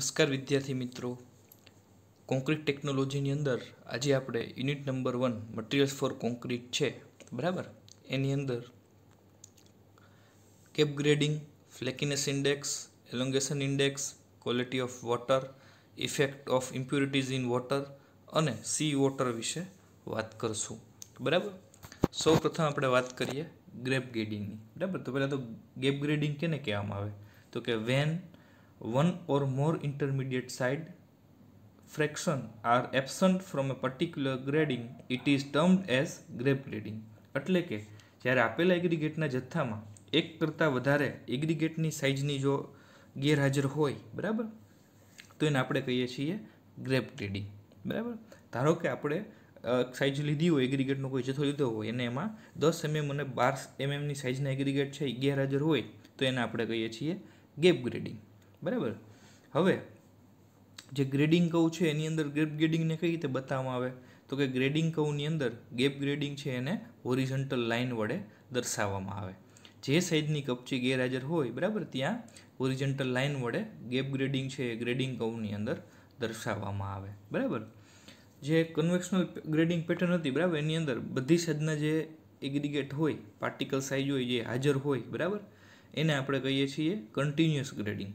નમસ્કાર વિદ્યાર્થી મિત્રો. કોન્ક્રીટ ટેકનોલોજીની અંદર આજે આપણે unit number one materials for concrete છે, બરાબર? એની અંદર gap grading, flakiness index, elongation index, quality of water, effect of impurities in water અને સી વોટર વિશે વાત કરશું, બરાબર? સૌ પ્રથમ આપણે વાત કરીએ ગ્રેપ ગ્રેડિંગની, બરાબર? તો પહેલાં તો ગેપ ગ્રેડિંગ કેને કહેવામાં આવે? તો કે when one or more intermediate size fraction are absent from a particular grading, it is termed as gap grading એટલે કે, જ્યારે આપેલા એગ્રીગેટના જથ્થામાં એક કરતાં વધારે એગ્રીગેટની સાઇઝની જો ગેરહાજર હોય, બરાબર? તો એને આપણે કહીએ છીએ ગ્રેપ ગ્રેડિંગ બરાબર? ધારો કે આપણે સાઇઝ લીધી હોય એગ્રીગેટનો કોઈ જથ્થો લીધો હોય, અને એમાં દસ એમએમ અને બાર એમએમની સાઇઝના એગ્રીગેટ છે, એ ગેરહાજર હોય, તો એને આપણે કહીએ છીએ ગેપ ગ્રેડિંગ બરાબર? હવે, જે ગ્રેડિંગ કવ છે, એની અંદર ગેપ ગ્રેડિંગને કઈ રીતે બતાવવામાં આવે? તો કે ગ્રેડિંગ કવની અંદર ગેપ ગ્રેડિંગ છે, એને હોરિઝન્ટલ લાઇન વડે દર્શાવવામાં આવે. જે સાઈઝની કપચી ગેરહાજર હોય, બરાબર, ત્યાં હોરિઝન્ટલ લાઇન વડે ગેપ ગ્રેડિંગ છે, એ ગ્રેડિંગ કવની અંદર દર્શાવવામાં આવે. બરાબર? જે કન્વેક્શનલ ગ્રેડિંગ પેટર્ન હતી, બરાબર, એની અંદર બધી સાઈઝના જે એગ્રીગેટ હોય પાર્ટિકલ સાઇઝ હોય, જે હાજર હોય, બરાબર, એને આપણે કહીએ છીએ કન્ટિન્યુઅસ ગ્રેડિંગ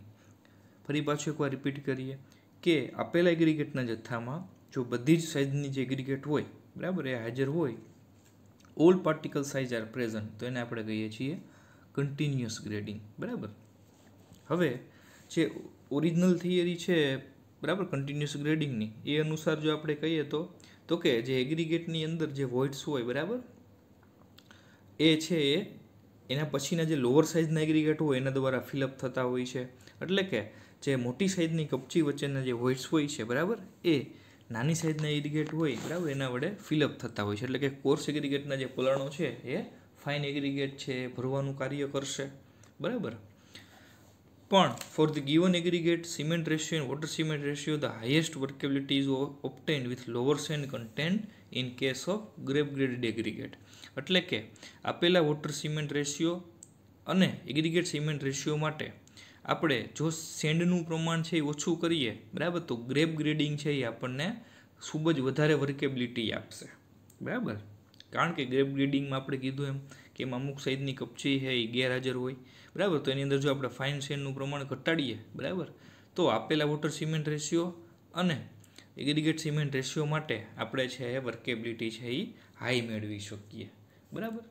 ફરી પાછું એકવાર રિપીટ કરીએ કે આપેલા એગ્રીગેટના જથ્થામાં જો બધી જ સાઇઝની જે એગ્રીગેટ હોય, બરાબર, એ હાજર હોય all particle size are present તો એને આપણે કહીએ છીએ કન્ટિન્યુઅસ ગ્રેડિંગ બરાબર? હવે જે ઓરિજિનલ થિયરી છે, બરાબર કન્ટિન્યુઅસ ગ્રેડિંગની એ અનુસાર જો આપણે કહીએ તો તો કે જે એગ્રીગેટની અંદર જે વોઇડ્સ હોય, બરાબર, એ છે એ એના પછીના જે લોઅર સાઇઝના એગ્રીગેટ હોય, એના દ્વારા ફિલઅપ થતા હોય છે. એટલે કે જે મોટી સાઇઝની કપચી વચ્ચેના જે વોઇડ્સ હોય છે, બરાબર? એ નાની સાઇઝના એગ્રીગેટ હોય, બરાબર? એના વડે ફિલઅપ થતા હોય છે. એટલે કે કોર્સ એગ્રીગેટના જે પોલાણો છે, એ ફાઇન એગ્રીગેટ છે એ ભરવાનું કાર્ય કરશે, બરાબર? પણ for the given aggregate cement ratio and water cement ratio the highest workability is obtained with lower sand content in case of gap graded aggregate એટલે કે આપેલા વોટર સિમેન્ટ રેશિયો અને એગ્રીગેટ સિમેન્ટ રેશિયો માટે આપણે જો સેન્ડનું પ્રમાણ છે એ ઓછું કરીએ, બરાબર? તો ગ્રેપ ગ્રેડિંગ છે એ આપણને ખૂબ જ વધારે વર્કેબિલિટી આપશે. બરાબર? કારણ કે ગ્રેપ ગ્રેડિંગમાં આપણે કીધું એમ કે એમાં અમુક સાઈઝની કપચી છે એ ગેરહાજર હોય. બરાબર? તો એની અંદર જો આપણે ફાઇન સેન્ડનું પ્રમાણ ઘટાડીએ, બરાબર? તો આપેલા વોટર સિમેન્ટ રેશિયો અને એગ્રીગેટ સિમેન્ટ રેશિયો માટે આપણે છે વર્કેબિલિટી છે એ હાઈ મેળવી શકીએ. બરાબર?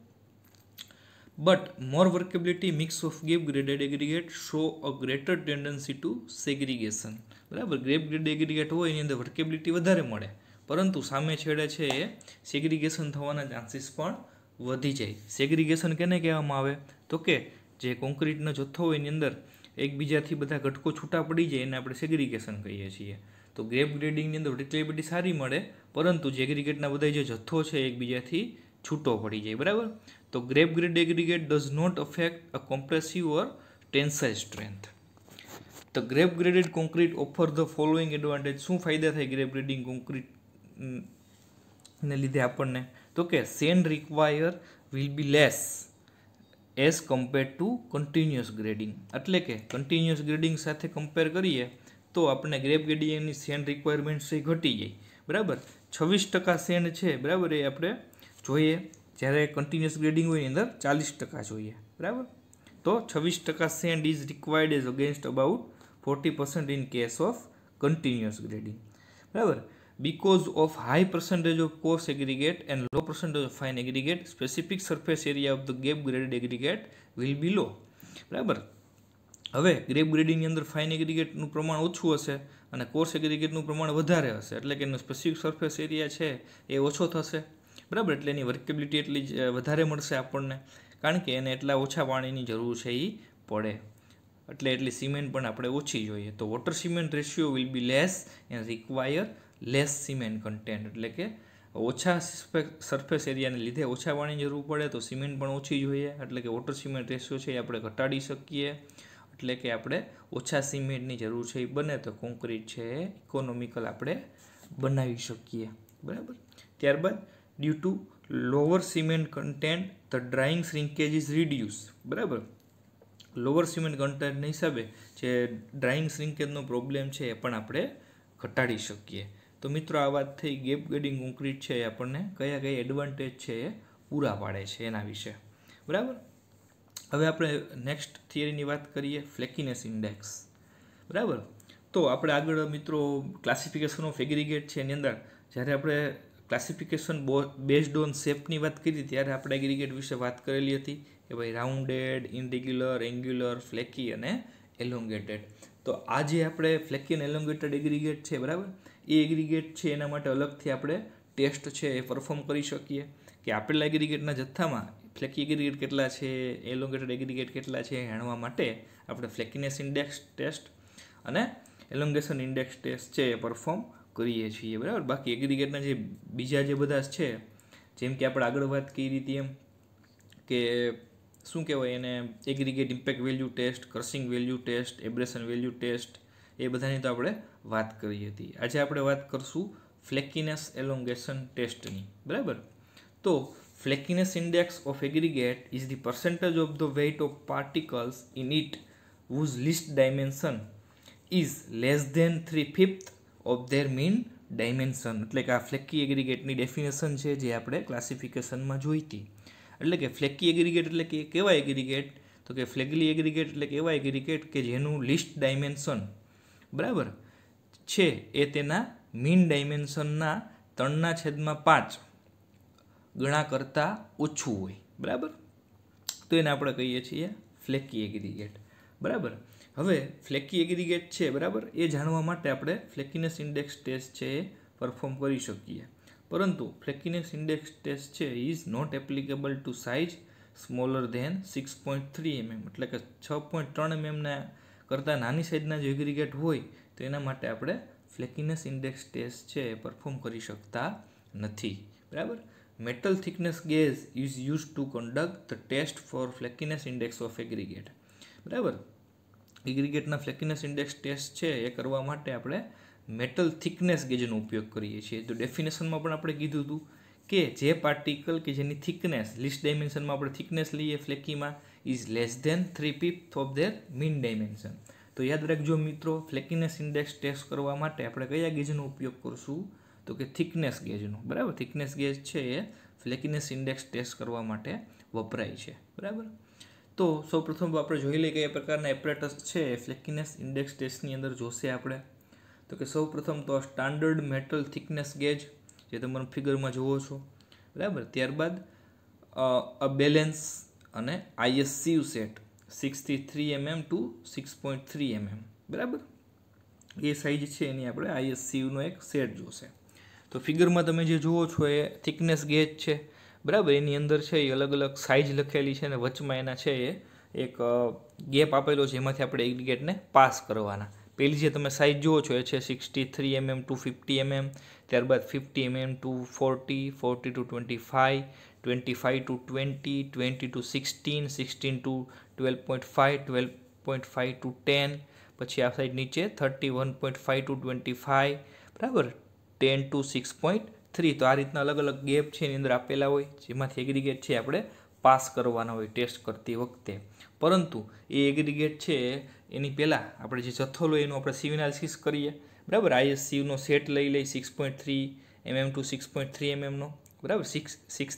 But more workability mix of gap graded aggregate show a greater tendency to segregation બરાબર? ગ્રેપ ગ્રેડ એગ્રીગેટ હોય, એની અંદર વર્કેબિલિટી વધારે મળે. પરંતુ સામે છેડે છે એ સેગ્રીગેશન થવાના ચાન્સીસ પણ વધી જાય. સેગ્રીગેશન કેને કહેવામાં આવે? તો કે જે કોન્ક્રીટનો જથ્થો હોય, એની અંદર એકબીજાથી બધા ઘટકો છૂટા પડી જાય, એને આપણે સેગ્રીગેશન કહીએ છીએ. તો ગ્રેપ ગ્રેડિંગની અંદર વર્ટિલિબિલિટી સારી મળે, પરંતુ જે એગ્રીગેટના બધા જે જથ્થો છે એકબીજાથી છૂટો પડી જાય. બરાબર? તો gap grade aggregate does not affect a compressive or tensile strength. The gap graded concrete offer the following advantage. શું ફાયદા થાય ગ્રેપ ગ્રેડિંગ કોન્ક્રીટ ને લીધે આપણને? તો કે sand require will be less as compare to continuous grading. એટલે કે કન્ટિન્યુઅસ ગ્રેડિંગ સાથે કમ્પેર કરીએ તો આપણે ગ્રેપ ગ્રેડિંગની સેન રિક્વાયરમેન્ટ છે ઘટી જાય બરાબર? છવ્વીસ ટકા સેન્ડ છે. બરાબર? એ આપણે જોઈએ. જ્યારે કન્ટિન્યુઅસ ગ્રેડિંગ હોય એની અંદર ચાલીસ ટકા જોઈએ બરાબર? તો છવ્વીસ ટકા sand is required as against about forty percent in case of continuous grading બરાબર? because of high percentage of coarse aggregate and low percentage of fine aggregate, specific surface area of the gap graded aggregate will be low. બરાબર? હવે grape ગ્રેડિંગની અંદર fine એગ્રીગેટનું પ્રમાણ ઓછું હશે અને course એગ્રીગેટનું પ્રમાણ વધારે હશે. એટલે કે એનો સ્પેસિફિક સરફેસ એરિયા છે એ ઓછો થશે. બરાબર? એટલે એની વર્કેબિલિટી એટલી વધારે મળશે આપણને. કારણ કે એને એટલા ઓછા પાણીની જરૂર છે એ પડે. એટલે એટલી સિમેન્ટ પણ આપણે ઓછી જોઈએ. તો water cement ratio will be less and require less cement content એટલે કે ઓછા સરફેસ એરિયાને લીધે ઓછા પાણીની જરૂર પડે તો સિમેન્ટ પણ ઓછી જોઈએ. એટલે કે વોટર સિમેન્ટ રેશિયો છે એ આપણે ઘટાડી શકીએ. એટલે કે આપણે ઓછા સિમેન્ટની જરૂર છે એ બને તો કોન્ક્રીટ છે એ ઇકોનોમિકલ આપણે બનાવી શકીએ. બરાબર? ત્યારબાદ due to lower cement content the drying shrinkage is reduce બરાબર? લોઅર સિમેન્ટ કન્ટેન્ટના હિસાબે જે ડ્રાઇંગ શ્રિંકેજનો પ્રોબ્લેમ છે એ પણ આપણે ઘટાડી શકીએ. તો મિત્રો, આ વાત થઈ, ગેપ ગેડિંગ કોન્ક્રીટ છે એ આપણને કયા કયા એડવાન્ટેજ છે એ પૂરા પાડે છે એના વિશે. બરાબર? હવે આપણે નેક્સ્ટ થિયરીની વાત કરીએ ફ્લેકીનેસ ઇન્ડેક્સ બરાબર? તો આપણે આગળ મિત્રો ક્લાસિફિકેશન ઓફ એગ્રીગેટ છે એની અંદર, જ્યારે આપણે ક્લાસિફિકેશન બેઝડ ઓન શેપની વાત કરી, ત્યારે આપણે એગ્રીગેટ વિશે વાત કરેલી હતી કે ભાઈ રાઉન્ડેડ ઇનરેગ્યુલર એન્ગ્યુલર ફ્લેકી અને એલોંગેટેડ તો આજે આપણે ફ્લેકી અને એલોંગેટેડ એગ્રીગેટ છે, બરાબર? એ એગ્રીગેટ છે, એના માટે અલગથી આપણે ટેસ્ટ છે એ પરફોર્મ કરી શકીએ. કે આપેલા એગ્રીગેટના જથ્થામાં ફ્લેકી એગ્રીગેટ કેટલા છે એલોંગેટેડ એગ્રીગેટ કેટલા છે જાણવા માટે આપણે ફ્લેકીનેસ ઇન્ડેક્સ ટેસ્ટ અને એલોંગેશન ઇન્ડેક્સ ટેસ્ટ છે એ પરફોર્મ કરીએ છીએ, બરાબર? બાકી એગ્રીગેટના જે બીજા જે બધા છે, જેમ કે આપણે આગળ વાત કરી હતી એમ કે શું કહેવાય એને, aggregate impact value test crushing value test, abrasion value test, એ બધાની તો આપણે વાત કરી હતી. આજે આપણે વાત કરશું ફ્લેકીનેસ એલોંગેશન ટેસ્ટની, બરાબર? તો flakiness index of aggregate is the percentage of the weight of particles in it whose least dimension is less than three fifth of their mean dimension એટલે કે આ ફ્લેકી એગ્રીગેટની ડેફિનેશન છે જે આપણે ક્લાસિફિકેશનમાં જોઈતી એટલે કે ફ્લેકી એગ્રીગેટ એટલે કે કેવા એગ્રીગેટ? તો કે ફ્લેગલી એગ્રીગેટ એટલે કેવા એગ્રીગેટ કે જેનું લિસ્ટ ડાયમેન્શન બરાબર છે એ તેના મીન ડાયમેન્શનના ત્રણના છેદમાં પાંચ ગણા કરતાં ઓછું હોય. બરાબર? તો એને આપણે કહીએ છીએ ફ્લેકી એગ્રીગેટ. બરાબર? હવે ફ્લેકી એગ્રીગેટ છે, બરાબર? એ જાણવા માટે આપણે ફ્લેકીનેસ ઇન્ડેક્સ ટેસ્ટ છે એ પરફોર્મ કરી શકીએ. પરંતુ ફ્લેકીનેસ ઇન્ડેક્સ ટેસ્ટ છે is not applicable to size smaller than six point three mm એટલે કે છ પોઈન્ટ ત્રણ એમએમના કરતાં નાની સાઇઝના જે એગ્રીગેટ હોય, તો એના માટે આપણે ફ્લેકીનેસ ઇન્ડેક્સ ટેસ્ટ છે એ પરફોર્મ કરી શકતા નથી. બરાબર? Metal thickness gauge is used to conduct the test for flakiness index of aggregate. બરાબર? એગ્રીગેટના ફ્લેકીનેસ ઇન્ડેક્સ ટેસ્ટ છે એ કરવા માટે આપણે મેટલ થિકનેસ ગેજનો ઉપયોગ કરીએ છીએ. તો ડેફિનેશનમાં પણ આપણે કીધું હતું કે જે પાર્ટિકલ કે જેની થિકનેસ લિસ્ટ ડાયમેન્શનમાં આપણે થિકનેસ લઈએ ફ્લેકીમાં is less than three fifth of their mean dimension. તો યાદ રાખજો મિત્રો ફ્લેકીનેસ ઇન્ડેક્સ ટેસ્ટ કરવા માટે આપણે કયા ગેજનો ઉપયોગ કરશું? તો કે થિકનેસ ગેજનો. બરાબર? થિકનેસ ગેજ છે એ ફ્લેકીનેસ ઇન્ડેક્સ ટેસ્ટ કરવા માટે વપરાય છે. બરાબર? તો સૌપ્રથમ આપણે જોઈ લઈએ કયા પ્રકારના એપરેટસ છે ફ્લેકીનેસ ઇન્ડેક્સ ટેસ્ટની અંદર જોશે આપણે. તો કે સૌપ્રથમ તો સ્ટાન્ડર્ડ મેટલ થિકનેસ ગેજ જે તમે ફિગરમાં જુઓ છો. બરાબર? ત્યારબાદ, અ બેલેન્સ અને IS sieve set સિક્સથી three mm to six point three mm બરાબર? એ સાઇઝ છે એની આપણે આઈએસ સીવનો એક સેટ જોશે. તો ફિગરમાં તમે જે જુઓ છો એ થિકનેસ ગેજ છે બરાબર, એની અંદર છે એ અલગ અલગ સાઇઝ લખેલી છે અને વચમાં એના છે એ એક ગેપ આપેલો છે, એમાંથી આપણે એગ્રીગેટને પાસ કરવાના. પહેલી જે તમે સાઇઝ જુઓ છો એ છે sixty three mm to fifty mm ત્યારબાદ fifty mm to forty forty to twenty five twenty five to twenty twenty to sixteen sixteen to twelve point five twelve point five to ten પછી આ side નીચે thirty one point five to twenty five બરાબર? Ten to six point three તો આ રીતના અલગ અલગ gap છે એની અંદર આપેલા હોય, જેમાંથી એગ્રીગેટ છે આપણે પાસ કરવાના હોય ટેસ્ટ કરતી વખતે. પરંતુ એ એગ્રીગેટ છે એની પહેલાં આપણે જે જથ્થો લો એનું આપણે સીવિનાલિસિસ કરીએ. બરાબર? આઈએસ સીવનો સેટ લઈ લઈ six point three mm to six point three એમએમનો બરાબર? Six six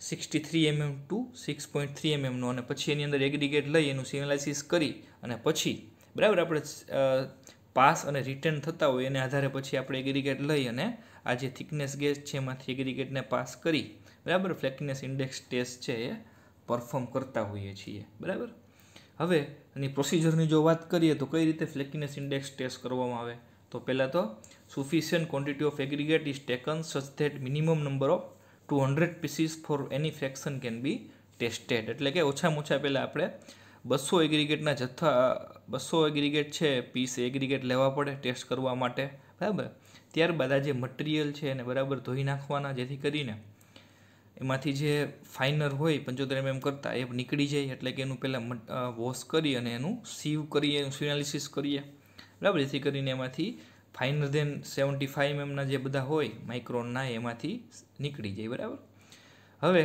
sixty three mm to six point three એમએમનો અને પછી એની અંદર એગ્રીગેટ લઈ એનું સિગ્નલાઇસિસ કરી અને પછી, બરાબર? આપણે પાસ અને રિટર્ન થતા હોય, એને આધારે પછી આપણે એગ્રીગેટ લઈ અને આ જે થિકનેસ ગેસ છે એમાંથી એગ્રીગેટને પાસ કરી, બરાબર? ફ્લેકનેસ ઇન્ડેક્સ ટેસ્ટ છે એ પરફોર્મ કરતા હોઈએ છીએ, બરાબર? હવે એની પ્રોસિજરની જો વાત કરીએ તો કઈ રીતે ફ્લેકનેસ ઇન્ડેક્સ ટેસ્ટ કરવામાં આવે? તો પહેલાં તો sufficient quantity of aggregate is taken such that minimum number of two hundred pieces for any fraction can be tested એટલે કે ઓછામાં ઓછા પહેલાં આપણે બસો એગ્રીગેટના જથ્થા, બસો એગ્રીગેટ છે પીસ એગ્રીગેટ લેવા પડે ટેસ્ટ કરવા માટે, બરાબર? ત્યારબાદ આ જે મટીરિયલ છે એને બરાબર ધોઈ નાખવાના, જેથી કરીને એમાંથી જે ફાઇનર હોય પંચોતેર એમએમ કરતાં, એ નીકળી જાય એટલે કે એનું પહેલાં વોશ કરી અને એનું સીવ કરીએ એનું સિનાલિસિસ કરીએ. બરાબર, જેથી કરીને એમાંથી ફાઇનર ધેન સેવન્ટી ફાઇવ એમના જે બધા હોય માઇક્રોનના એમાંથી નીકળી જાય, બરાબર? હવે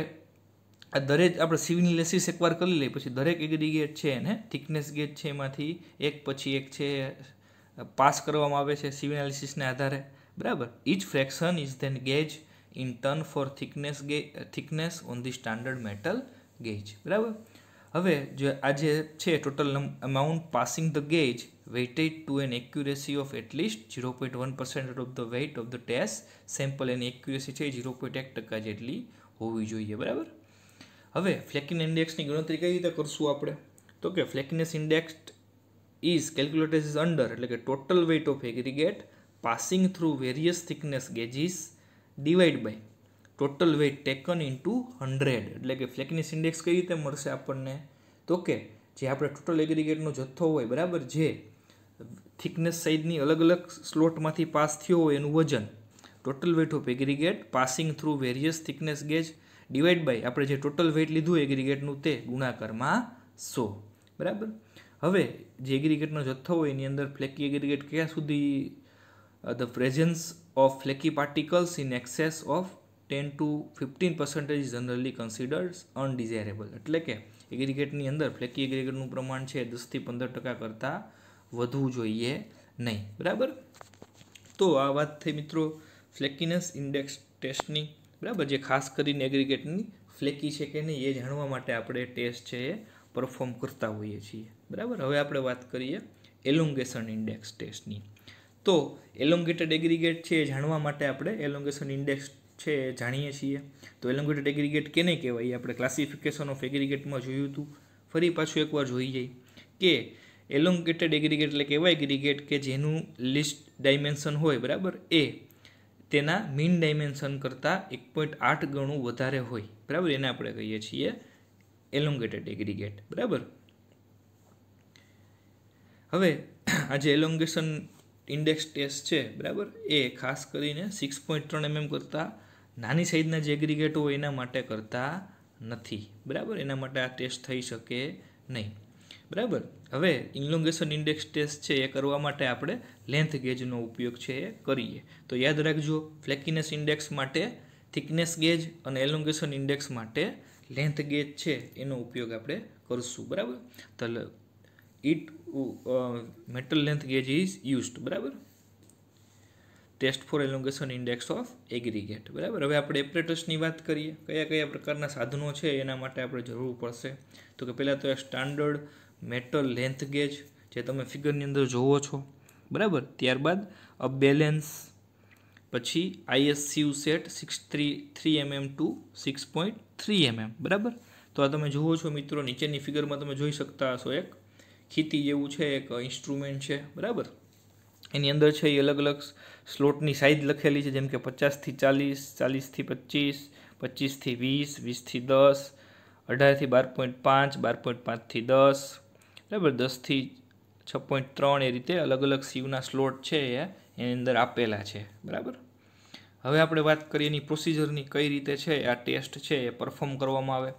આ દરેક, આપણે સીવની લેસીસ એકવાર કરી લઈએ, પછી દરેક એગ્રીગેટ છે એને, થિકનેસ ગેટ છે એમાંથી, એક પછી એક છે પાસ કરવામાં આવે છે સીવ એનાલિસિસને આધારે. બરાબર? Each fraction is then gauge in turn for thickness gauge, thickness on the standard metal gauge. બરાબર? હવે જે આ જે છે total amount passing the gauge weighted to an accuracy of at least zero point one percent of the weight of the test sample any accuracy છે zero point એક ટકા જેટલી હોવી જોઈએ. બરાબર? હવે ફ્લેકિન ઇન્ડેક્સની ગણતરી કઈ રીતે કરશું આપણે? તો કે flakiness index is calculated is under એટલે કે total weight of aggregate passing through various thickness gauges divide by total weight taken into hundred એટલે કે ફ્લેકનેસ ઇન્ડેક્સ કઈ રીતે મળશે આપણને? તો કે જે આપણે ટોટલ એગ્રીગેટનો જથ્થો હોય, બરાબર? જે થિકનેસ સાઇઝની અલગ અલગ સ્લોટમાંથી પાસ થયો હોય એનું વજન. Total weight of aggregate passing through various thickness gauge divide by આપણે જે ટોટલ વેઇટ લીધું એગ્રીગેટનું તે ગુણાકારમાં સો. બરાબર? હવે જે એગ્રીગેટનો જથ્થો હોય એની અંદર ફ્લેકી એગ્રીગેટ ક્યાં સુધી the presence of flaky particles in excess of ten to fifteen percentage generally considers undesirable એટલે કે એગ્રીગેટની અંદર ફ્લેકી એગ્રીગેટનું પ્રમાણ છે દસથી પંદર ટકા કરતાં વધવું જોઈએ નહીં. બરાબર? તો આ વાત થઈ મિત્રો ફ્લેકીનેસ ઇન્ડેક્સ ટેસ્ટની. બરાબર? જે ખાસ કરીને એગ્રીગેટની ફ્લેકી છે કે નહીં એ જાણવા માટે આપણે ટેસ્ટ છે એ પરફોર્મ કરતા હોઈએ છીએ. બરાબર? હવે આપણે વાત કરીએ એલોંગેશન ઇન્ડેક્સ ટેસ્ટની તો એલોંગેટેડ એગ્રીગેટ છે એ જાણવા માટે આપણે એલોંગેશન ઇન્ડેક્સ છે એ જાણીએ છીએ. તો એલોંગેટેડ એગ્રીગેટ કેને કહેવાય? આપણે ક્લાસિફિકેશન ઓફ એગ્રીગેટમાં જોયું હતું. ફરી પાછું એકવાર જોઈ જઈએ. કે એલોંગેટેડ એગ્રીગેટ એટલે કેવા એગ્રીગેટ કે જેનું લિસ્ટ ડાયમેન્શન હોય, બરાબર? એ તેના મીન ડાયમેન્શન કરતાં એક પોઈન્ટ આઠ ગણું વધારે હોય. બરાબર? એને આપણે કહીએ છીએ એલોંગેટેડ એગ્રીગેટ બરાબર? હવે આ જે એલોંગેશન ઇન્ડેક્સ ટેસ્ટ છે, બરાબર? એ ખાસ કરીને સિક્સ પોઈન્ટ ત્રણ એમએમ કરતાં નાની સાઈઝના જે એગ્રીગેટ હોય એના માટે કરતા નથી, બરાબર? એના માટે આ ટેસ્ટ થઈ શકે નહીં, બરાબર? હવે ઇન્લોંગેશન ઇન્ડેક્સ ટેસ્ટ છે, એ કરવા માટે આપણે લેન્થ ગેજનો ઉપયોગ છે, એ કરીએ. તો યાદ રાખજો ફ્લેકીનેસ ઇન્ડેક્સ માટે થિકનેસ ગેજ અને એલોંગેશન ઇન્ડેક્સ માટે લેન્થ ગેજ છે, એનો ઉપયોગ આપણે કરશું, બરાબર? તો it metal length gauge is used બરાબર? Test for elongation index of aggregate બરાબર? હવે આપણે એપરેટસની વાત કરીએ. કયા કયા પ્રકારના સાધનો છે એના માટે આપણે જરૂર પડશે. તો કે પહેલાં તો એ સ્ટાન્ડર્ડ મેટલ લેન્થ ગેજ જે તમે ફિગરની અંદર જોવો છો, બરાબર? ત્યારબાદ અ બેલેન્સ પછી IS sieve set six three three mm to six point three mm બરાબર? તો આ તમે જુઓ છો મિત્રો, નીચેની ફિગરમાં તમે જોઈ શકતા હશો એક ખીતી જેવું છે, એક ઇન્સ્ટ્રુમેન્ટ છે, બરાબર? એની અંદર છે એ અલગ અલગ સ્લોટની સાઇઝ લખેલી છે, જેમ કે પચાસથી ચાલીસ, ચાલીસથી પચીસ, પચીસથી વીસ, વીસથી દસ, અઢારથી બાર પોઈન્ટ પાંચ, બાર પોઈન્ટ પાંચથી દસ, બરાબર? દસથી છ પોઈન્ટ ત્રણ એ રીતે અલગ અલગ સીવના સ્લોટ છે એ એની અંદર આપેલા છે, બરાબર? હવે આપણે વાત કરીએ એની પ્રોસિજરની કઈ રીતે છે, આ ટેસ્ટ છે એ પરફોર્મ કરવામાં આવે.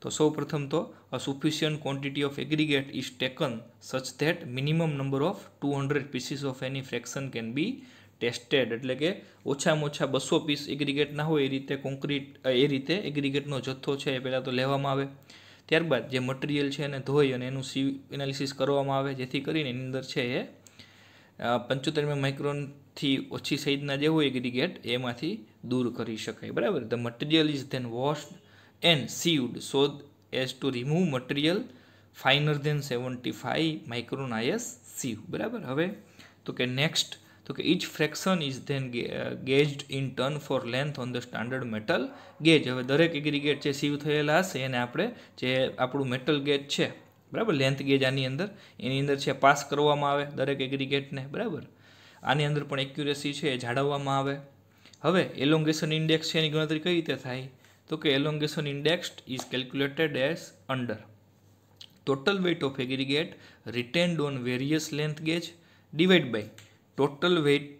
તો સૌ પ્રથમ તો a sufficient quantity of aggregate is taken such that minimum number of two pieces pieces of any fraction can be tested એટલે કે ઓછામાં ઓછા બસો પીસ એગ્રીગેટ ના હોય એ રીતે કોન્ક્રીટ એ રીતે એગ્રીગેટનો જથ્થો છે એ પહેલાં તો લેવામાં આવે. ત્યારબાદ જે મટીરિયલ છે એને ધોઈ અને એનું સી એનાલિસિસ કરવામાં આવે, જેથી કરીને એની અંદર છે એ પંચોતેરમી માઇક્રોનથી ઓછી સાઇઝના જે હોય એગ્રીગેટ એમાંથી દૂર કરી શકાય. બરાબર? The material is then washed and sieved so as to remove material finer than seventy five micron IS sieve બરાબર? હવે તો કે નેક્સ્ટ તો કે each fraction is then gauged in turn for length on the standard metal gauge હવે દરેક aggregate જે સીવ થયેલા હશે, એને આપણે જે આપણું મેટલ ગેજ છે, બરાબર? લેન્થ ગેજ આની અંદર, એની અંદર છે પાસ કરવામાં આવે દરેક એગ્રીગેટને બરાબર? આની અંદર પણ એક્યુરેસી છે, એ જાળવવામાં આવે. હવે એલોંગેશન ઇન્ડેક્સ છે, એની ગણતરી કઈ રીતે થાય? તો કે elongation index is calculated as under total weight of aggregate retained on various length gauge divide by total weight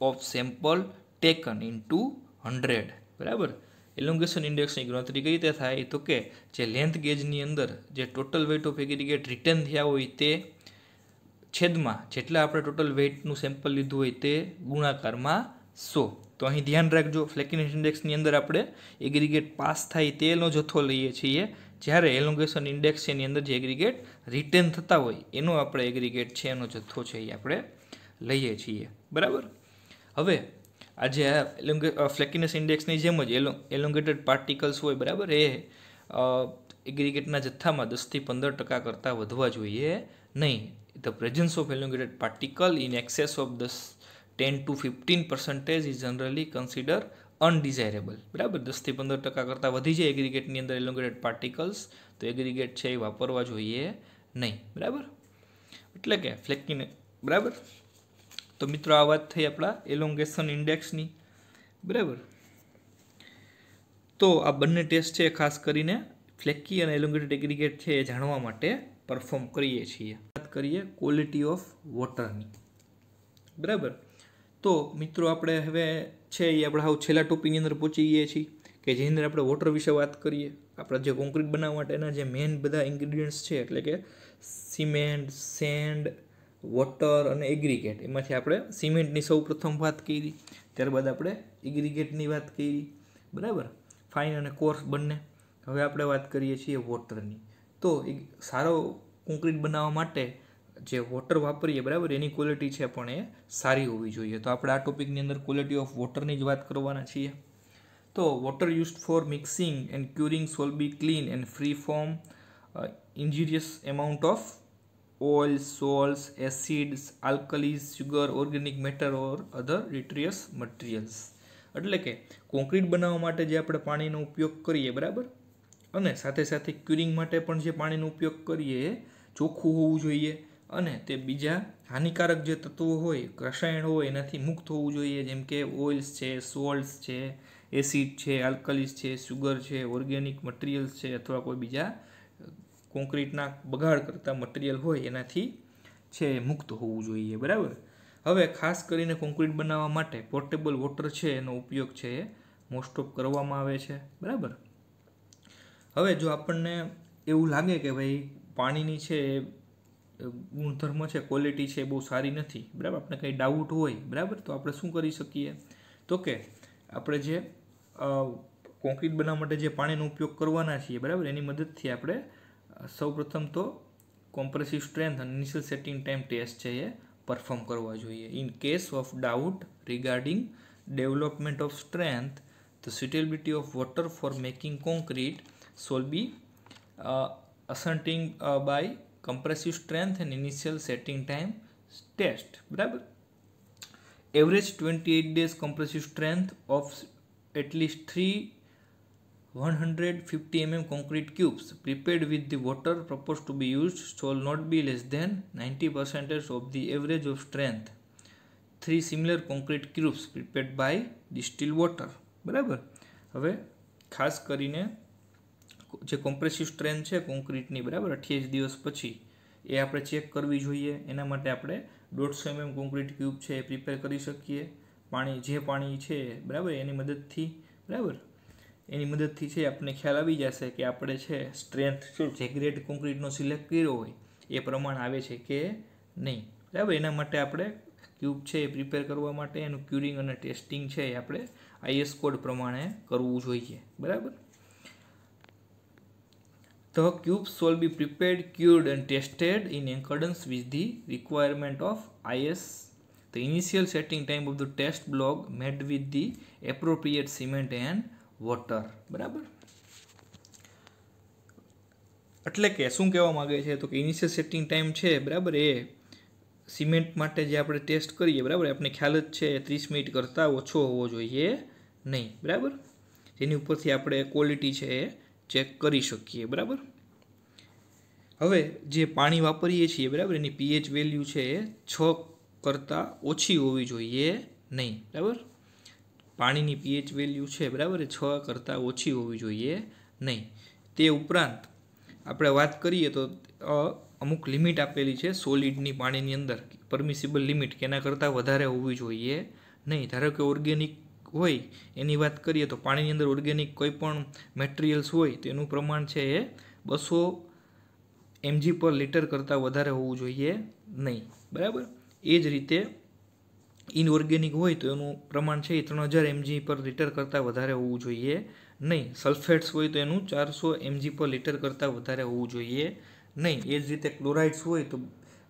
of sample taken into hundred બરાબર એલોંગેશન ઇન્ડેક્સની ગણતરી કઈ રીતે થાય? તો કે જે લેન્થ ગેજની અંદર જે total weight of aggregate return થયા હોય તે છેદમાં જેટલા આપણે ટોટલ વેઇટનું સેમ્પલ લીધું હોય તે ગુણાકારમાં સો. તો અહીં ધ્યાન રાખજો ફ્લેકિનેસ ઇન્ડેક્સની અંદર આપણે એગ્રીગેટ પાસ થાય તેનો જથ્થો લઈએ છીએ. જ્યારે એલોંગેશન ઇન્ડેક્સ છે એની અંદર જે એગ્રીગેટ રિટેન થતા હોય, એનો આપણે એગ્રીગેટ છે, એનો જથ્થો છે એ આપણે લઈએ છીએ. બરાબર? હવે આ એલોંગે ફ્લેકિનેસ ઇન્ડેક્સની જેમ જ એલો, એલોંગેટેડ પાર્ટિકલ્સ હોય, બરાબર? એ એગ્રીગેટના જથ્થામાં દસથી પંદર ટકા કરતાં વધવા જોઈએ નહીં. The presence of elongated particle in excess of દસ ten to fifteen percentage is generally consider undesirable બરાબર? દસથી પંદર ટકા કરતાં વધી જાય એગ્રીગેટની અંદર એલોંગેટેડ પાર્ટિકલ્સ તો એગ્રીગેટ છે એ વાપરવા જોઈએ નહીં. બરાબર? એટલે કે ફ્લેકીને બરાબર? તો મિત્રો, આ વાત થઈ આપણા એલોંગેશન ઇન્ડેક્સની બરાબર? તો આ બંને ટેસ્ટ છે ખાસ કરીને ફ્લેકી અને એલોંગેટેડ એગ્રીગેટ છે એ જાણવા માટે પરફોર્મ કરીએ છીએ. વાત કરીએ ક્વોલિટી ઓફ વોટરની બરાબર? તો મિત્રો આપણે હવે છે એ આપણે હાવ છેલ્લા ટોપિકની અંદર પહોંચી ગયા છીએ કે જેની અંદર આપણે વોટર વિશે વાત કરીએ. આપણે જે કોન્ક્રીટ બનાવવા માટેના જે મેઇન બધા ઇન્ગ્રીડિયન્ટ્સ છે, એટલે કે સિમેન્ટ સેન્ડ વોટર અને એગ્રીગેટ એમાંથી આપણે સિમેન્ટની સૌ પ્રથમ વાત કરી, ત્યારબાદ આપણે એગ્રીગેટની વાત કરી, બરાબર? ફાઇન અને કોર્સ બંને. હવે આપણે વાત કરીએ છીએ વોટરની તો સારો કોન્ક્રીટ બનાવવા માટે જે વોટર વાપરીએ, બરાબર? એની ક્વોલિટી છે પણ એ સારી હોવી જોઈએ. તો આપણે આ ટોપિકની અંદર ક્વોલિટી ઓફ વોટરની જ વાત કરવાના છીએ. તો water used for mixing and curing shall be clean and free from injurious amount of oil salts acids alkalis sugar organic matter or other deleterious materials એટલે કે કોન્ક્રીટ બનાવવા માટે જે આપણે પાણીનો ઉપયોગ કરીએ, બરાબર? અને સાથે સાથે ક્યુરિંગ માટે પણ જે પાણીનો ઉપયોગ કરીએ, એ ચોખ્ખું હોવું જોઈએ. અને તે બીજા હાનિકારક જે તત્વો હોય, રસાયણ હોય, એનાથી મુક્ત હોવું જોઈએ. જેમ કે ઓઇલ્સ છે, સોલ્ટ્સ છે, એસિડ છે આલ્કલિસ છે સુગર છે, ઓર્ગેનિક મટીરિયલ્સ છે અથવા કોઈ બીજા કોન્ક્રીટના બગાડ કરતા મટીરિયલ હોય, એનાથી છે મુક્ત હોવું જોઈએ. બરાબર? હવે ખાસ કરીને કોન્ક્રીટ બનાવવા માટે પોર્ટેબલ વોટર છે, એનો ઉપયોગ છે એ મોસ્ટ ઓફ કરવામાં આવે છે. બરાબર? હવે જો આપણને એવું લાગે કે ભાઈ પાણીની છે ગુણધર્મ છે ક્વોલિટી છે બહુ સારી નથી, બરાબર? આપણે કંઈ ડાઉટ હોય, બરાબર? તો આપણે શું કરી શકીએ? તો કે આપણે જે કોન્ક્રીટ બનાવવા માટે જે પાણીનો ઉપયોગ કરવાના છીએ, બરાબર? એની મદદથી આપણે સૌપ્રથમ તો કોમ્પ્રેસિવ સ્ટ્રેન્થ અને ઇનિશિયલ સેટિંગ ટાઈમ ટેસ્ટ છે એ પરફોર્મ કરવા જોઈએ. In case of doubt regarding development of strength the suitability of water for making concrete shall be ascertain ascertained uh, compressive strength and initial setting time test બરાબર average twenty eight days compressive strength of at least three 150 mm concrete cubes prepared with the water proposed to be used shall not be less than 90 percentage of the average of strength three similar concrete cubes prepared by distilled water બરાબર હવે ખાસ કરીને જે compressive strength છે કોન્ક્રીટની, બરાબર? અઠ્યાવીસ દિવસ પછી એ આપણે ચેક કરવી જોઈએ. એના માટે આપણે દોઢસો એમએમ કોન્ક્રીટ ક્યુબ છે એ પ્રિપેર કરી શકીએ. પાણી, જે પાણી છે, બરાબર? એની મદદથી, બરાબર? એની મદદથી છે આપણને ખ્યાલ આવી જશે કે આપણે છે સ્ટ્રેન્થ શું, જે ગ્રેડ કોન્ક્રીટનો સિલેક્ટ કર્યો હોય એ પ્રમાણ આવે છે કે નહીં, બરાબર? એના માટે આપણે ક્યુબ છે એ પ્રિપેર કરવા માટે એનું ક્યુરિંગ અને ટેસ્ટિંગ છે એ આપણે આઈએસ કોડ પ્રમાણે કરવું જોઈએ, બરાબર? The cubes shall be prepared, cured and tested in accordance with the requirement of IS. The initial setting time of the test block made with the appropriate cement and water. બરાબર એટલે કે શું કહેવા માગે છે તો કે ઇનિશિયલ સેટિંગ ટાઈમ છે બરાબર એ સિમેન્ટ માટે જે આપણે ટેસ્ટ કરીએ બરાબર આપણે ખ્યાલ જ છે ત્રીસ મિનિટ કરતાં ઓછો હોવો જોઈએ નહીં બરાબર જેની ઉપરથી આપણે ક્વોલિટી છે એ ચેક કરી શકીએ, બરાબર? હવે જે પાણી વાપરીએ છીએ, બરાબર? એની પીએચ વેલ્યુ છે એ છ કરતાં ઓછી હોવી જોઈએ નહીં, બરાબર? પાણીની પીએચ વેલ્યુ છે, બરાબર? એ છ કરતાં ઓછી હોવી જોઈએ નહીં. તે ઉપરાંત, આપણે વાત કરીએ તો અમુક લિમિટ આપેલી છે સોલિડની પાણીની અંદર પરમિસિબલ લિમિટ, કે એના કરતાં વધારે હોવી જોઈએ નહીં. ધારો કે ઓર્ગેનિક હોય, એની વાત કરીએ તો પાણીની અંદર ઓર્ગેનિક કોઈ પણ મટીરિયલ્સ હોય તેનું પ્રમાણ છે એ બસો એમજી પર લીટર કરતાં વધારે હોવું જોઈએ નહીં. બરાબર? એ જ રીતે ઇનઓર્ગેનિક હોય, તો એનું પ્રમાણ છે એ ત્રણ હજાર એમજી પર લીટર કરતાં વધારે હોવું જોઈએ નહીં. સલ્ફેટ્સ હોય, તો એનું ચારસો એમજી પર લીટર કરતાં વધારે હોવું જોઈએ નહીં. એ જ રીતે ક્લોરાઇડ્સ હોય, તો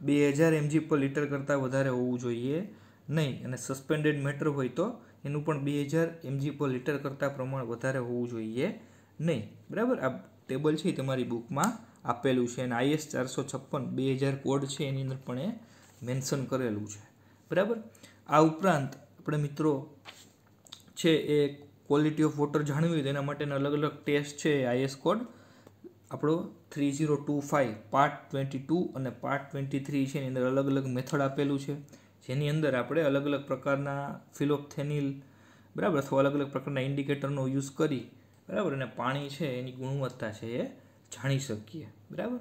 બે હજાર એમજી પર લીટર કરતાં વધારે હોવું જોઈએ નહીં. અને સસ્પેન્ડેડ મેટર હોય, તો એનું પણ બે હજાર એમજી પર લીટર કરતાં પ્રમાણ વધારે હોવું જોઈએ નહીં. બરાબર? આ ટેબલ છે એ તમારી બુકમાં આપેલું છે અને આઈએસ ચારસો છપ્પન બે હજાર કોડ છે એની અંદર પણ એ મેન્શન કરેલું છે. બરાબર? આ ઉપરાંત આપણે મિત્રો છે એ ક્વોલિટી ઓફ વોટર જાણવી તેના માટેના અલગ અલગ ટેસ્ટ છે આઈએસ કોડ. આપણો three zero two five part twenty two અને પાર્ટ ટ્વેન્ટી થ્રી છે એની અંદર અલગ અલગ મેથડ આપેલું છે. જેની અંદર આપણે અલગ અલગ પ્રકારના ફિલોપથેનિલ બરાબર? અથવા અલગ અલગ પ્રકારના ઇન્ડિકેટરનો યુઝ કરી, બરાબર? અને પાણી છે એની ગુણવત્તા છે એ જાણી શકીએ, બરાબર?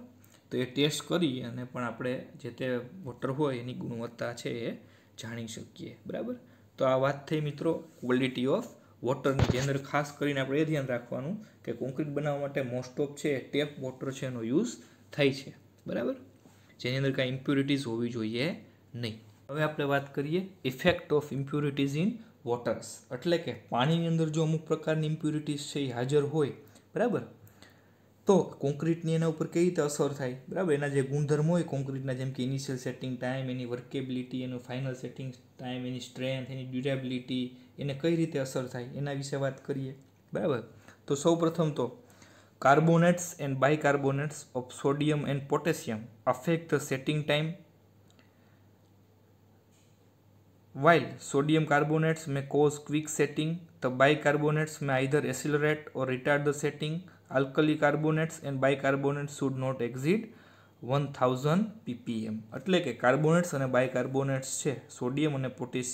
તો એ ટેસ્ટ કરી અને પણ આપણે જે તે વોટર હોય એની ગુણવત્તા છે એ જાણી શકીએ, બરાબર? તો આ વાત થઈ મિત્રો ક્વોલિટી ઓફ વોટરની જે અંદર ખાસ કરીને આપણે એ ધ્યાન રાખવાનું કે કોન્ક્રીટ બનાવવા માટે મોસ્ટ ઓફ છે ટેપ વોટર છે એનો યુઝ થાય છે, બરાબર? જેની અંદર કાંઈ ઇમ્પ્યુરિટીઝ હોવી જોઈએ નહીં. હવે આપણે વાત કરીએ effect of impurities in waters એટલે કે પાણીની અંદર જો અમુક પ્રકારની ઇમ્પ્યુરિટીઝ છે એ હાજર હોય, બરાબર? તો કોન્ક્રીટની એના ઉપર કઈ રીતે અસર થાય? બરાબર? એના જે ગુણધર્મો હોય કોન્ક્રીટના જેમ કે ઇનિશિયલ સેટિંગ ટાઈમ એની વર્કેબિલિટી એનું ફાઇનલ સેટિંગ ટાઈમ એની સ્ટ્રેન્થ એની ડ્યુરેબિલિટી એને કઈ રીતે અસર થાય? એના વિશે વાત કરીએ. બરાબર? તો સૌ પ્રથમ તો carbonates and bicarbonates of sodium and potassium affect the setting time While sodium carbonates may cause quick setting, the bicarbonates may either accelerate or retard the setting. Alkali carbonates and bicarbonates should not exceed 1000 ppm. એટલે કે કાર્બોનેટ્સ અને બાયકાર્બોનેટ્સ છે sodium અને potash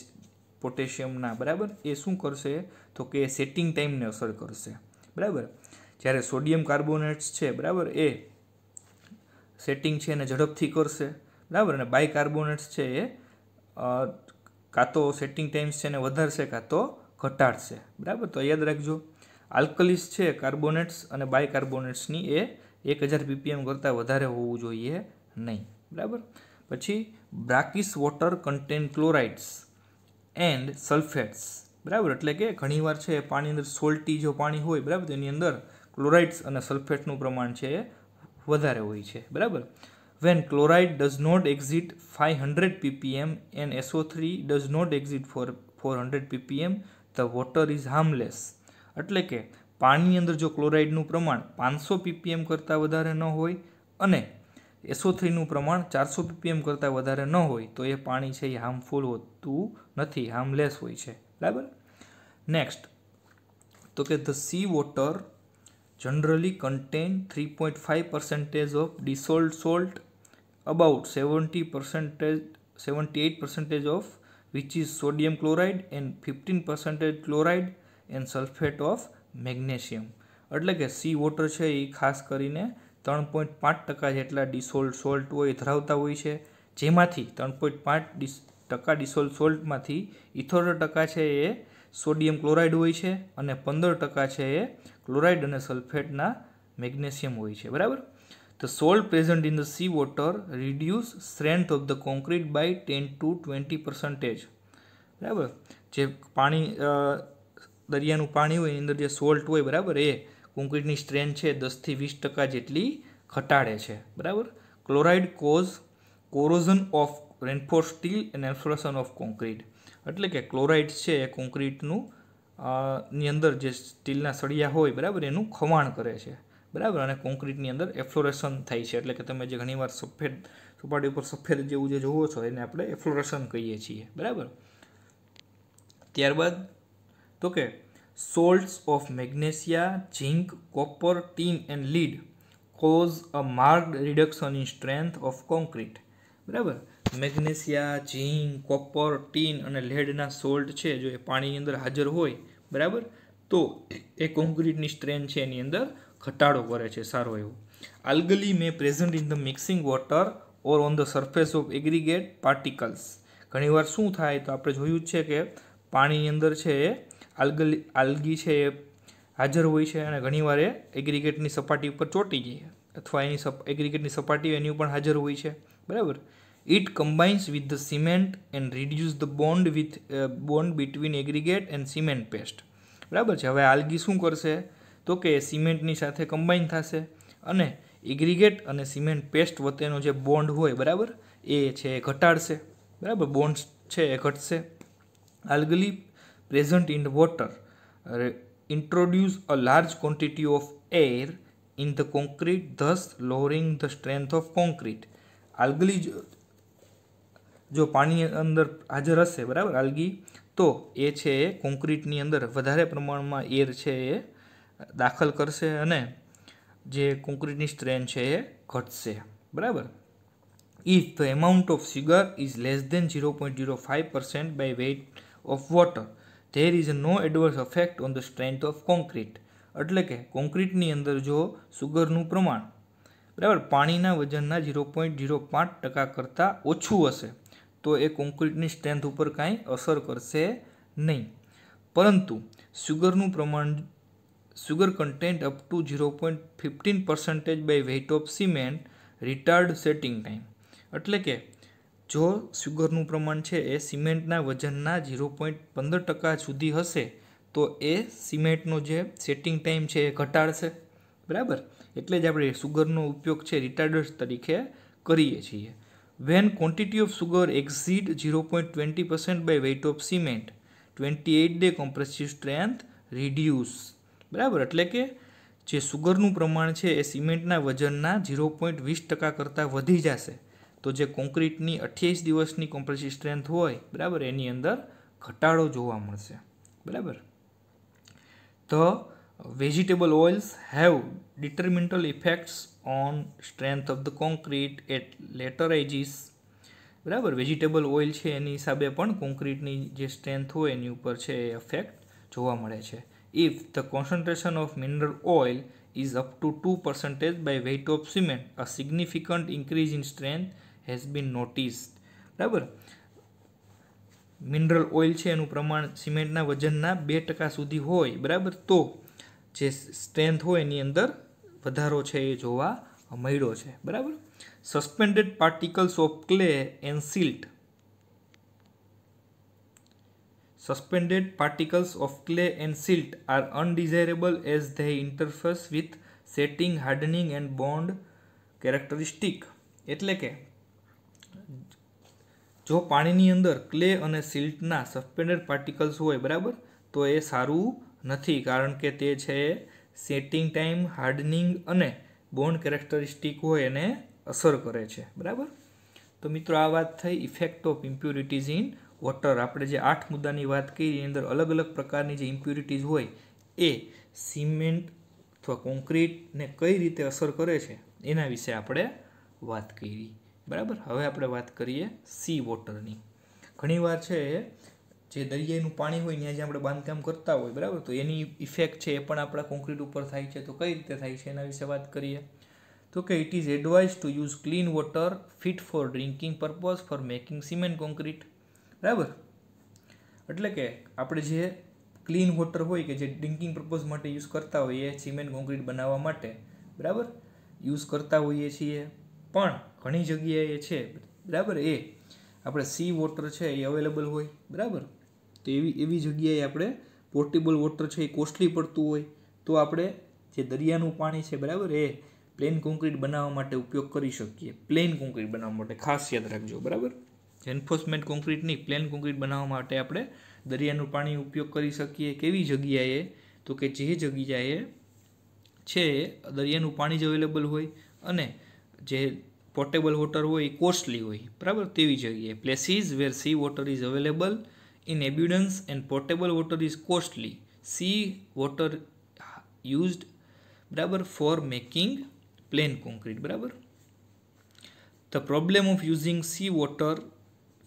પોટેશિયમના બરાબર એ શું કરશે તો કે સેટિંગ ટાઈમને અસર કરશે બરાબર જ્યારે સોડિયમ કાર્બોનેટ્સ છે બરાબર એ સેટિંગ છે એને ઝડપથી કરશે બરાબર અને બાયકાર્બોનેટ્સ છે એ કાં તો સેટિંગ ટાઈમ્સ છે એને વધારશે, કાં તો ઘટાડશે. બરાબર? તો યાદ રાખજો. આલ્કલિસ છે કાર્બોનેટ્સ અને બાયકાર્બોનેટ્સની એ એક હજાર પીપીએમ કરતાં વધારે હોવું જોઈએ નહીં. બરાબર? પછી brackish water content chlorides and sulphates બરાબર? એટલે કે ઘણીવાર છે પાણી અંદર સોલ્ટી જો પાણી હોય, બરાબર? તેની અંદર ક્લોરાઇડ્સ અને સલ્ફેટનું પ્રમાણ છે એ વધારે હોય છે. બરાબર? When chloride does not exceed 500 ppm and SO3 does not exceed for 400 ppm the water is harmless એટલે કે પાણીની અંદર જો ક્લોરાઇડનું પ્રમાણ પાંચસો પીપીએમ કરતાં વધારે ન હોય અને એસો થ્રીનું પ્રમાણ ચારસો પીપીએમ કરતાં વધારે ન હોય તો એ પાણી છે એ હાર્મફુલ હોતું નથી હાર્મલેસ હોય છે બરાબર નેક્સ્ટ તો કે the sea water generally contain 3.5 percentage of dissolved salt about 70 percentage 78 percentage of, which is sodium chloride and 15 percentage chloride and sulfate of magnesium. એટલે કે સી વોટર છે એ ખાસ કરીને ત્રણ પોઈન્ટ પાંચ ટકા જેટલા ડિસોલ્ડ સોલ્ટ હોય ધરાવતા હોય છે. જેમાંથી ત્રણ પોઈન્ટ પાંચ ડિસ ટકા ડિસોલ્ડ સોલ્ટમાંથી ઇથોતેર ટકા છે એ સોડિયમ ક્લોરાઇડ હોય છે અને પંદર ટકા છે એ ક્લોરાઇડ અને સલ્ફેટના મેગ્નેશિયમ હોય છે. બરાબર? The salt present in the sea water reduce of of the by by ten to twenty percentage બરાબર? જે પાણી દરિયાનું પાણી હોય, એની અંદર જે સોલ્ટ હોય, બરાબર? એ કોન્ક્રીટની સ્ટ્રેન્થ છે દસથી વીસ ટકા જેટલી ઘટાડે છે. બરાબર? Chloride cause corrosion of reinforce steel and efflorescence of concrete એટલે કે ક્લોરાઇડ છે એ કોન્ક્રીટનું ની અંદર જે સ્ટીલના સળિયા હોય, બરાબર? એનું ખવાણ કરે છે. બરાબર? અને કોન્ક્રીટની અંદર એફ્લોરેશન થાય છે. એટલે કે તમે જે ઘણીવાર સફેદ સપાટી ઉપર સફેદ જેવું જે જોવો છો, એને આપણે એફ્લોરેશન કહીએ છીએ. બરાબર? ત્યારબાદ તો કે salts of magnesia zinc copper tin and lead cause a marked reduction in strength of concrete બરાબર? મેગ્નેશિયા ઝીંક કોપર ટીન અને લેડના સોલ્ટ છે, જો એ પાણીની અંદર હાજર હોય, બરાબર? તો એ કોન્ક્રીટની સ્ટ્રેન્થ છે એની અંદર ઘટાડો કરે છે સારો એવો. Algae may present in the mixing water or on the surface of aggregate particles ઘણીવાર શું થાય તો આપણે જોયું જ છે કે પાણીની અંદર છે એ આલ્ગલી, આલ્ગી છે એ હાજર હોય છે અને ઘણીવાર એ એગ્રીગેટની સપાટી ઉપર ચોંટી જાય અથવા એની એગ્રીગેટની સપાટી એની ઉપર હાજર હોય છે. બરાબર? It combines with the cement and reduce the bond with bond between aggregate and cement paste બરાબર છે? હવે આલ્ગી શું કરશે? તો કે સિમેન્ટની સાથે કમ્બાઈન થશે. અને એગ્રીગેટ અને સિમેન્ટ પેસ્ટ વચ્ચેનો જે બોન્ડ હોય, બરાબર, એ છે એ ઘટાડશે. બરાબર બોન્ડ્સ છે એ ઘટશે. Algae present in water introduce a large quantity of air in the concrete thus lowering the strength of concrete algae જો પાણી અંદર હાજર હશે, બરાબર આલ્ગી તો એ છે એ કોન્ક્રીટની અંદર વધારે પ્રમાણમાં એર છે એ દાખલ કરશે અને જે કોન્ક્રીટની સ્ટ્રેન્થ છે એ ઘટશે. બરાબર? If the amount of sugar is less than zero point zero five percent by weight of water there is no adverse affect on the strength of concrete એટલે કે કોન્ક્રીટની અંદર જો સુગરનું પ્રમાણ, બરાબર, પાણીના વજનના ઝીરો પોઈન્ટ ઝીરો પાંચ ટકા કરતાં ઓછું હશે, તો એ કોન્ક્રીટની સ્ટ્રેન્થ ઉપર કાંઈ અસર કરશે નહીં. પરંતુ સુગરનું પ્રમાણ sugar content up to zero point fifteen percentage by weight of cement retard setting time એટલે કે, જો સુગરનું પ્રમાણ છે એ સિમેન્ટના વજનના ઝીરો પોઈન્ટ પંદર ટકા સુધી હશે, તો એ સિમેન્ટનો જે સેટિંગ ટાઈમ છે એ ઘટાડશે. બરાબર? એટલે જ આપણે સુગરનો ઉપયોગ છે રિટાર્ડર્સ તરીકે કરીએ છીએ. When quantity of sugar exceed zero point twenty percent by weight of cement twenty eight day compressive strength reduce બરાબર? એટલે કે જે સુગરનું પ્રમાણ છે એ સિમેન્ટના વજનના ઝીરો પોઈન્ટ વીસ ટકા કરતાં વધી જશે. તો જે કોન્ક્રીટની અઠ્યાવીસ દિવસની કોમ્પ્રેસિવ સ્ટ્રેન્થ હોય, બરાબર, એની અંદર ઘટાડો જોવા મળશે. બરાબર? The vegetable oils have detrimental effects on strength of the concrete at later બરાબર? વેજીટેબલ ઓઇલ છે એની હિસાબે પણ કોન્ક્રીટની જે સ્ટ્રેન્થ હોય એની ઉપર છે એ ઇફેક્ટ જોવા મળે છે. If the concentration of mineral oil is up to 2% by weight of cement, a significant increase in strength has been noticed. બરાબર? મિનરલ ઓઇલ છે, એનું પ્રમાણ સિમેન્ટના વજનના બે ટકા સુધી હોય, બરાબર? તો જે સ્ટ્રેન્થ હોય, એની અંદર વધારો છે, એ જોવા મળ્યો છે, બરાબર? Suspended particles of clay and silt Suspended particles of clay and silt are undesirable as they interface with setting, hardening and bond characteristic. એટલે કે જો પાણીની અંદર ક્લે અને સિલ્ટના સસ્પેન્ડેડ પાર્ટિકલ્સ હોય બરાબર તો એ સારું નથી કારણ કે તે છે સેટિંગ ટાઈમ હાર્ડનિંગ અને બોન્ડ કેરેક્ટરિસ્ટિક હોય એને અસર કરે છે બરાબર તો મિત્રો આ વાત થઈ effect of impurities in water આપણે જે આઠ મુદ્દાની વાત કરી, એની અંદર અલગ અલગ પ્રકારની જે ઇમ્પ્યુરિટીઝ હોય, એ સિમેન્ટ અથવા કોન્ક્રીટને કઈ રીતે અસર કરે છે, એના વિશે આપણે વાત કરી. બરાબર? હવે આપણે વાત કરીએ સી વોટરની ઘણીવાર છે, જે દરિયાનું પાણી હોય, ત્યાં જે આપણે બાંધકામ કરતા હોય, બરાબર? તો એની ઇફેક્ટ છે, એ પણ આપણા કોન્ક્રીટ ઉપર થાય છે. તો કઈ રીતે થાય છે, એના વિશે વાત કરીએ. તો કે it is advise to use clean water fit for drinking purpose for making cement concrete બરાબર? એટલે કે આપણે જે ક્લીન વોટર હોય કે જે ડ્રિંકિંગ પર્પઝ માટે યુઝ કરતા હોઈએ સિમેન્ટ કોન્ક્રીટ બનાવવા માટે, બરાબર? યુઝ કરતા હોઈએ છીએ, પણ ઘણી જગ્યાએ છે, બરાબર? એ આપણે સી વોટર છે એ અવેલેબલ હોય, બરાબર? તો એવી એવી જગ્યાએ આપણે પોર્ટેબલ વોટર છે એ કોસ્ટલી પડતું હોય, તો આપણે જે દરિયાનું પાણી છે, બરાબર? એ પ્લેન કોન્ક્રીટ બનાવવા માટે ઉપયોગ કરી શકીએ. પ્લેન કોન્ક્રીટ બનાવવા માટે ખાસ યાદ રાખજો, બરાબર? એન્ફોર્સમેન્ટ કોન્ક્રીટની પ્લેન કોન્ક્રીટ બનાવવા માટે આપણે દરિયાનું પાણી ઉપયોગ કરી શકીએ કેવી જગ્યાએ? તો કે જે જગ્યાએ છે, દરિયાનું પાણી જ અવેલેબલ હોય અને જે પોર્ટેબલ વોટર હોય એ કોસ્ટલી હોય, બરાબર? તેવી જગ્યાએ. Places where sea water is available in abundance and portable water is costly sea water used બરાબર ફોર મેકિંગ પ્લેન કોન્ક્રીટ બરાબર? The problem of using sea water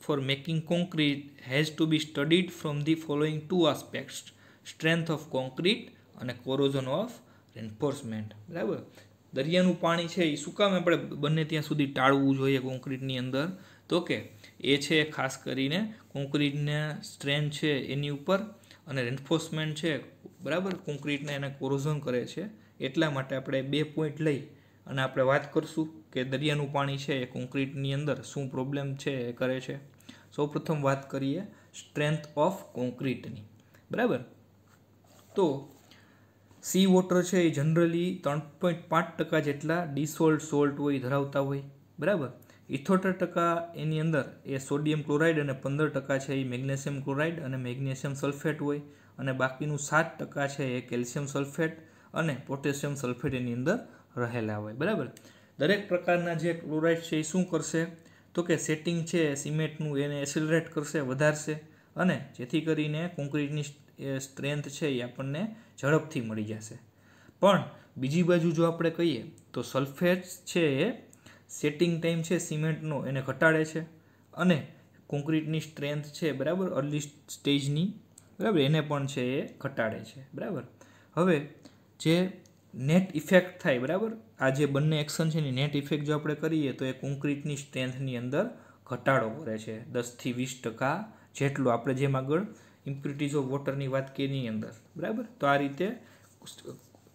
for making concrete has to be studied from the following two aspects, strength of concrete અને corrosion of reinforcement. બરાબર? દરિયાનું પાણી છે એ શું કામ? આપણે બંને ત્યાં સુધી ટાળવું જોઈએ કોન્ક્રીટની અંદર. તો કે એ છે ખાસ કરીને કોન્ક્રીટને સ્ટ્રેન્થ છે એની ઉપર અને રેન્ફોર્સમેન્ટ છે, બરાબર? કોન્ક્રીટને એને કોરોઝન કરે છે. એટલા માટે આપણે બે પોઈન્ટ લઈ અને આપણે વાત કરશું કે દરિયાનું પાણી છે એ કોન્ક્રીટની અંદર શું પ્રોબ્લેમ છે, એ કરે છે. સૌપ્રથમ વાત કરીએ સ્ટ્રેન્થ ઓફ કોન્ક્રીટની. બરાબર? તો સી વોટર છે એ જનરલી ત્રણ પોઈન્ટ પાંચ ટકા જેટલા ડિસોલ્ડ સોલ્ટ હોય ધરાવતા હોય. બરાબર? ઇથોતેર ટકા એની અંદર એ સોડિયમ ક્લોરાઇડ અને પંદર ટકા છે એ મેગ્નેશિયમ ક્લોરાઇડ અને મેગ્નેશિયમ સલ્ફેટ હોય. અને બાકીનું સાત ટકા છે એ કેલ્શિયમ સલ્ફેટ અને પોટેશિયમ સલ્ફેટ એની અંદર રહેલા હોય. બરાબર? દરેક પ્રકારના જે ક્લોરાઇડ છે એ શું કરશે? તો કે સેટિંગ છે સિમેન્ટનું એને એસિલરેટ કરશે, વધારશે અને જેથી કરીને કોન્ક્રીટની સ્ટ્રેન્થ છે એ આપણને ઝડપથી મળી જશે. પણ બીજી બાજુ જો આપણે કહીએ, તો સલ્ફેટ છે એ સેટિંગ ટાઈમ છે સિમેન્ટનો એને ઘટાડે છે અને કોન્ક્રીટની સ્ટ્રેન્થ છે બરાબર અર્લી સ્ટેજની બરાબર, એને પણ છે એ ઘટાડે છે, બરાબર? હવે જે નેટ ઇફેક્ટ થાય, બરાબર? આ જે બંને એક્શન છે એની નેટ ઇફેક્ટ જો આપણે કરીએ, તો એ કોન્ક્રીટની સ્ટ્રેન્થની અંદર ઘટાડો કરે છે. દસથી વીસ ટકા જેટલું આપણે જેમ આગળ ઇમ્પ્યુરિટીઝ ઓફ વોટરની વાત એની અંદર, બરાબર? તો આ રીતે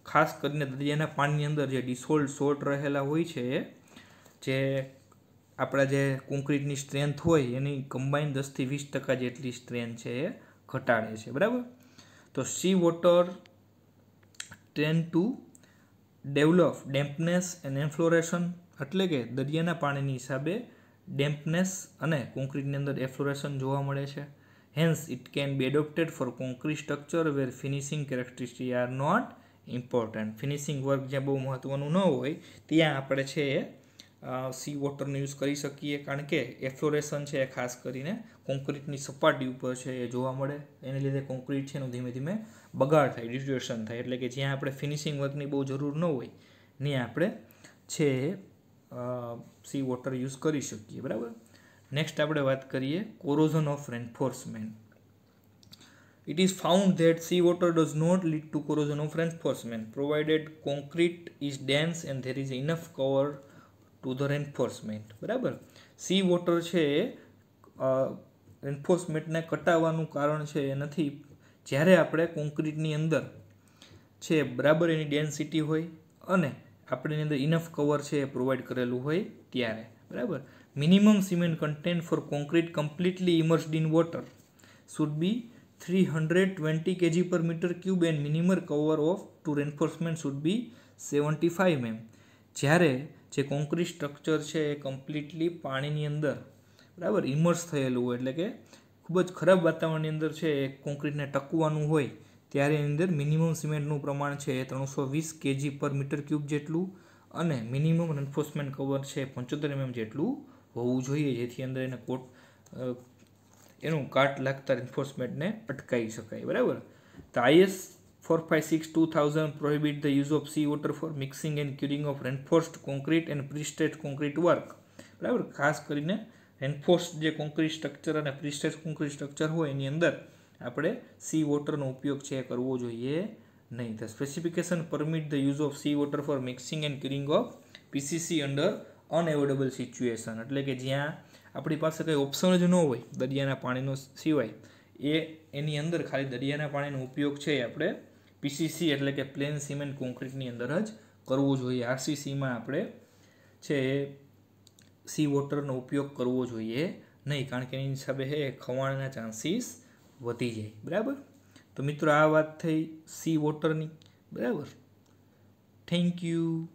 ખાસ કરીને દરિયાના પાણીની અંદર જે ડિસોલ્ડ સોલ્ટ રહેલા હોય છે એ જે આપણા જે કોન્ક્રીટની સ્ટ્રેન્થ હોય, એની કમ્બાઈન દસથી વીસ ટકા જેટલી સ્ટ્રેન્થ છે એ ઘટાડે છે, બરાબર? તો sea water train to develop dampness and efflorescence એટલે કે દરિયાના પાણીની હિસાબે ડેમ્પનેસ અને કોન્ક્રીટની અંદર એફ્લોરેશન જોવા મળે છે. Hence it can be adopted for concrete structure where finishing characteristic are not important finishing work જ્યાં બહુ મહત્ત્વનું ન હોય, ત્યાં આપણે છે એ સી વોટરનો યુઝ કરી શકીએ. કારણ કે એફ્લોરેશન છે એ ખાસ કરીને કોન્ક્રીટની સપાટી ઉપર છે એ જોવા મળે. એને લીધે કોન્ક્રીટ છે એનું ધીમે ધીમે બગાડ થાય ડિસ્ટ્યુએશન થાય એટલે કે જ્યાં આપણે ફિનિશિંગ વર્કની બહુ જરૂર ન હોય ત્યાં આપણે છે સી વોટર યુઝ કરી શકીએ બરાબર નેક્સ્ટ આપણે વાત કરીએ corrosion of reinforcement It is found that seawater does not lead to corrosion of reinforcement provided concrete is dense and there is enough cover to the reinforcement બરાબર sea water છે એન્ફોર્સમેન્ટને કટાવવાનું કારણ છે એ નથી જ્યારે આપણે કોન્ક્રીટની અંદર છે બરાબર એની ડેન્સિટી હોય અને આપણે અંદર ઇનફ કવર છે એ પ્રોવાઈડ કરેલું હોય ત્યારે, બરાબર? Minimum cement content for concrete completely immersed in water should be three hundred twenty kg per metre cube and minimum cover of to reinforcement should be seventy five M જ્યારે જે concrete structure છે એ completely પાણીની અંદર, બરાબર? Immerse થયેલું હોય, એટલે કે ખૂબ જ ખરાબ વાતાવરણની અંદર છે કોન્ક્રીટને ટકવાનું હોય, ત્યારે એની અંદર મિનિમમ સિમેન્ટનું પ્રમાણ છે, એ ત્રણસો વીસ કેજી પર મીટર ક્યુબ જેટલું અને મિનિમમ એન્ફોર્સમેન્ટ કવર છે, પંચોતેર એમએમ જેટલું હોવું જોઈએ, જેથી અંદર એને કોટ એનું કાટ લાગતા એન્ફોર્સમેન્ટને અટકાવી શકાય, બરાબર? તો IS four five six two thousand prohibit the use of sea water for mixing and curing of reinforced concrete and prestressed concrete work બરાબર? ખાસ કરીને રેન્ફોર્સ્ડ જે કોન્ક્રીટ સ્ટ્રક્ચર અને પ્રિસ્ટેટ કોન્ક્રીટ સ્ટ્રક્ચર હોય એની અંદર આપણે સી વોટરનો ઉપયોગ છે કરવો જોઈએ નહીં. The specification permit the use of sea water for mixing and curing of PCC under unavoidable situation એટલે કે જ્યાં આપણી પાસે કંઈ ઓપ્શન જ ન હોય દરિયાના પાણીનો સિવાય, એ એની અંદર ખાલી દરિયાના પાણીનો ઉપયોગ છે આપણે પીસીસી એટલે કે પ્લેન સિમેન્ટ કોન્ક્રીટની અંદર જ કરવું જોઈએ. આરસીસીમાં આપણે છે એ સી વોટરનો ઉપયોગ કરવો જોઈએ નહીં, કારણ કે એની હિસાબે હે, ખવાણના ચાન્સીસ વધી જાય. બરાબર? તો મિત્રો, આ વાત થઈ સી વોટરની બરાબર? Thank you